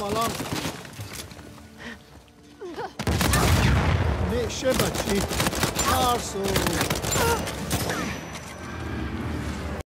balon. Neşe şebaçi. Arso.